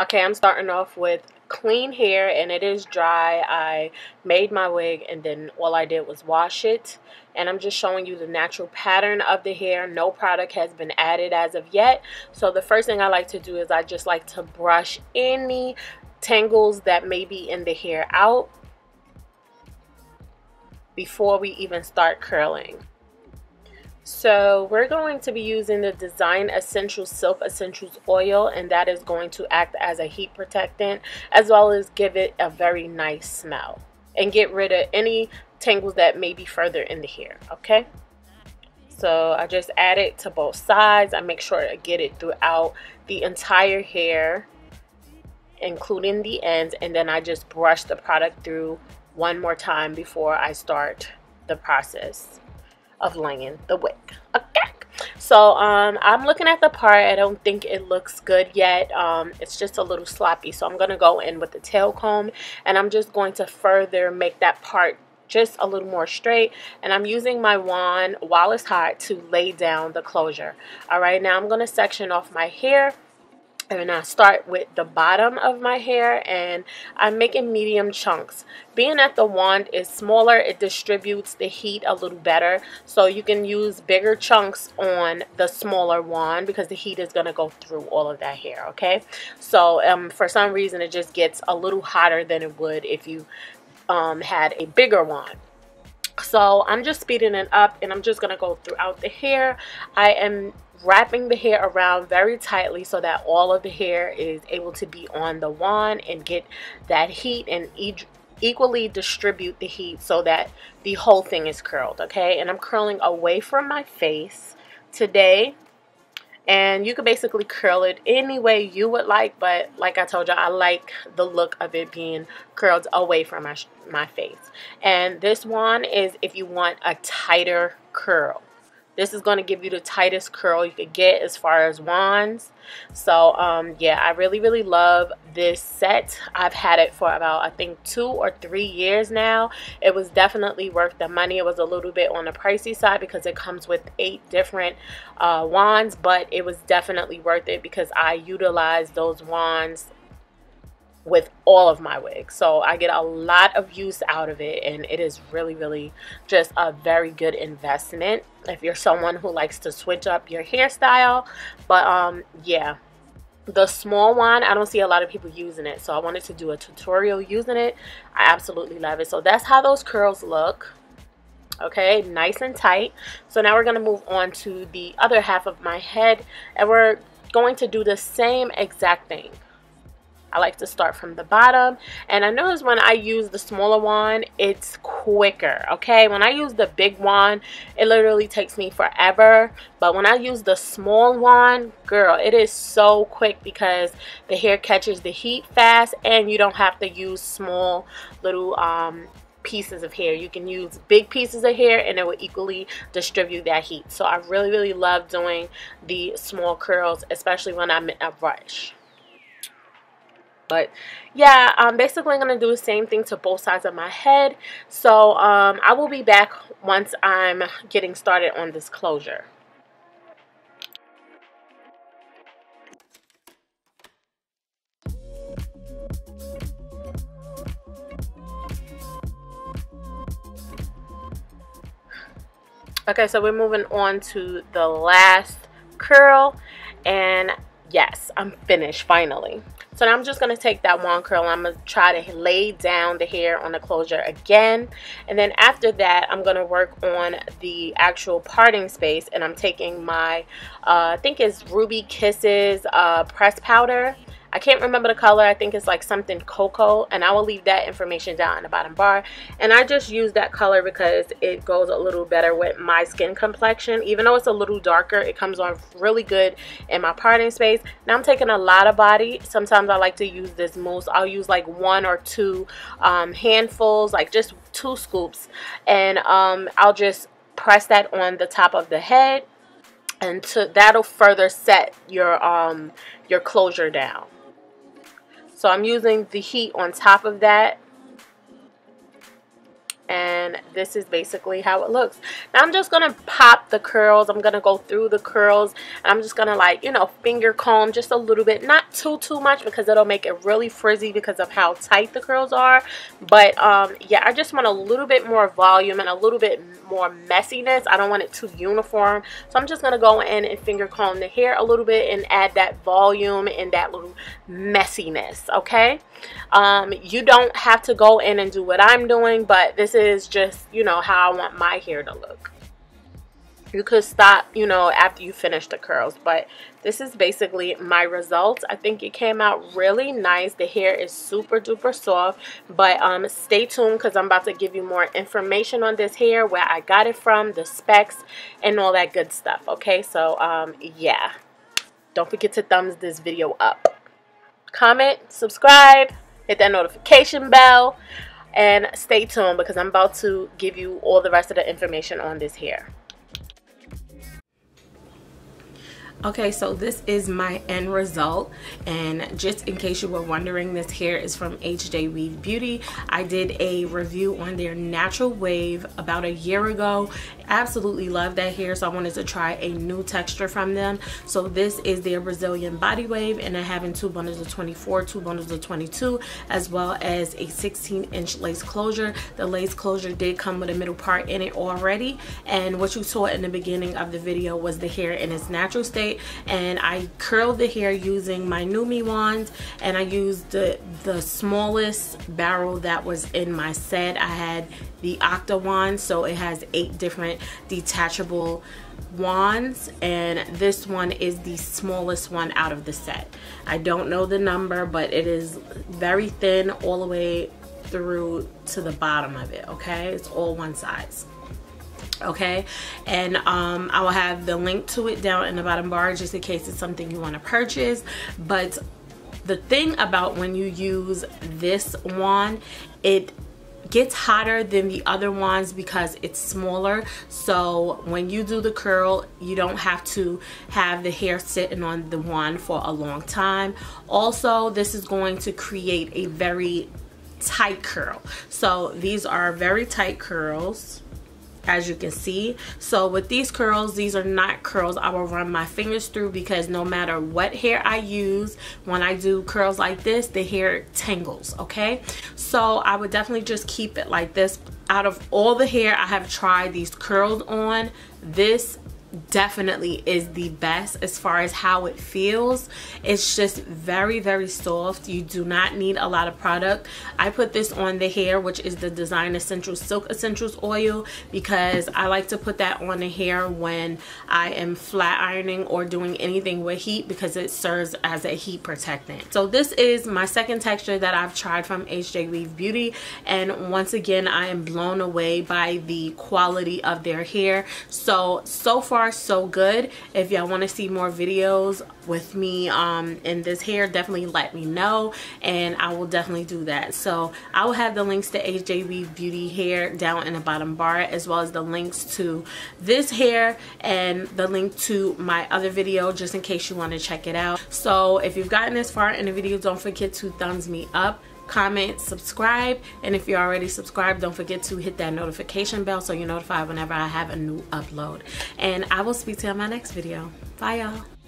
Okay, I'm starting off with clean hair and it is dry. I made my wig and then all I did was wash it. And I'm just showing you the natural pattern of the hair. No product has been added as of yet. So the first thing I like to do is I just like to brush any tangles that may be in the hair out before we even start curling. So we're going to be using the Design Essentials Silk Essentials Oil and that is going to act as a heat protectant as well as give it a very nice smell and get rid of any tangles that may be further in the hair, okay? So I just add it to both sides. I make sure to get it throughout the entire hair including the ends and then I just brush the product through one more time before I start the process of laying the wig. Okay. So um, I'm looking at the part. I don't think it looks good yet. Um, it's just a little sloppy. So I'm going to go in with the tail comb and I'm just going to further make that part just a little more straight and I'm using my wand while it's hot to lay down the closure. Alright, now I'm to section off my hair and I start with the bottom of my hair and I'm making medium chunks. Being that the wand is smaller, it distributes the heat a little better. So you can use bigger chunks on the smaller wand because the heat is going to go through all of that hair, okay? So um, for some reason, it just gets a little hotter than it would if you um, had a bigger wand. So I'm just speeding it up and I'm just going to go throughout the hair. I am wrapping the hair around very tightly so that all of the hair is able to be on the wand and get that heat and e equally distribute the heat so that the whole thing is curled okay? And I'm curling away from my face today. And you can basically curl it any way you would like but like I told you I like the look of it being curled away from my, my face. And this one is if you want a tighter curl this is going to give you the tightest curl you could get as far as wands. So, um, yeah, I really, really love this set. I've had it for about, I think, two or three years now. It was definitely worth the money. It was a little bit on the pricey side because it comes with eight different uh, wands, but it was definitely worth it because I utilized those wands with all of my wigs. So I get a lot of use out of it and it is really really just a very good investment. If you're someone who likes to switch up your hairstyle but um yeah. The small one I don't see a lot of people using it so I wanted to do a tutorial using it. I absolutely love it. So that's how those curls look okay? Nice and tight. So now we're going to move on to the other half of my head and we're going to do the same exact thing I like to start from the bottom. And I notice when I use the smaller wand it's quicker okay? When I use the big wand it literally takes me forever. But when I use the small wand girl it is so quick because the hair catches the heat fast and you don't have to use small little um, pieces of hair. You can use big pieces of hair and it will equally distribute that heat. So I really really love doing the small curls especially when I'm in a rush but yeah, I'm basically going to do the same thing to both sides of my head. So um, I will be back once I'm getting started on this closure. Okay, so we're moving on to the last curl and yes, I'm finished finally. So now I'm just going to take that wand curl I'm going to try to lay down the hair on the closure again. And then after that, I'm going to work on the actual parting space. And I'm taking my, uh, I think it's Ruby Kisses uh, press powder. I can't remember the color. I think it's like something cocoa. And I will leave that information down in the bottom bar. And I just use that color because it goes a little better with my skin complexion. Even though it's a little darker, it comes on really good in my parting space. Now I'm taking a Lottabody. Sometimes I like to use this mousse. I'll use like one or two um, handfuls, like just two scoops. And um, I'll just press that on the top of the head and to that'll further set your um your closure down so I'm using the heat on top of that. And this is basically how it looks. Now I'm just gonna pop the curls. I'm gonna go through the curls and I'm just gonna like you know finger comb just a little bit. Not too too much because it'll make it really frizzy because of how tight the curls are. But um yeah I just want a little bit more volume and a little bit more messiness. I don't want it too uniform. So I'm just gonna go in and finger comb the hair a little bit and add that volume and that little messiness okay? Um you don't have to go in and do what I'm doing but this is just you know how I want my hair to look. You could stop you know after you finish the curls but this is basically my results. I think it came out really nice. The hair is super duper soft but um stay tuned because i'm about to give you more information on this hair where i got it from the specs and all that good stuff okay? So um yeah. Don't forget to thumbs this video up. Comment subscribe hit that notification bell and stay tuned because i'm about to give you all the rest of the information on this hair Okay, so this is my end result. And just in case you were wondering, this hair is from HJ Weave Beauty. I did a review on their natural wave about a year ago. Absolutely love that hair, so I wanted to try a new texture from them. So this is their Brazilian body wave, and I have in two bundles of 24, two bundles of 22, as well as a 16 inch lace closure. The lace closure did come with a middle part in it already. And what you saw in the beginning of the video was the hair in its natural state and I curled the hair using my NuMe wand and I used the, the smallest barrel that was in my set. I had the Octowand so it has eight different detachable wands and this one is the smallest one out of the set. I don't know the number but it is very thin all the way through to the bottom of it okay it's all one size okay? And um, I will have the link to it down in the bottom bar just in case it's something you want to purchase. But the thing about when you use this wand it gets hotter than the other ones because it's smaller. So when you do the curl you don't have to have the hair sitting on the wand for a long time. Also this is going to create a very tight curl. So these are very tight curls as you can see. So with these curls these are not curls I will run my fingers through because no matter what hair I use when I do curls like this the hair tangles okay? So I would definitely just keep it like this. Out of all the hair I have tried these curls on this definitely is the best as far as how it feels. It's just very very soft. You do not need a lot of product. I put this on the hair which is the design essentials silk essentials oil because i like to put that on the hair when i am flat ironing or doing anything with heat because it serves as a heat protectant. So this is my second texture that i've tried from hj weave beauty and once again i am blown away by the quality of their hair. So so far far so good. If y'all want to see more videos with me um, in this hair definitely let me know and I will definitely do that. So I will have the links to HJ Beauty hair down in the bottom bar as well as the links to this hair and the link to my other video just in case you want to check it out. So if you've gotten this far in the video don't forget to thumbs me up comment, subscribe, and if you're already subscribed, don't forget to hit that notification bell so you're notified whenever I have a new upload. And I will speak to you in my next video. Bye, y'all.